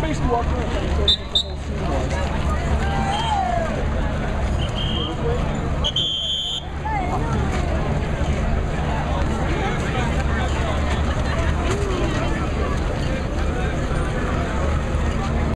basically walking around.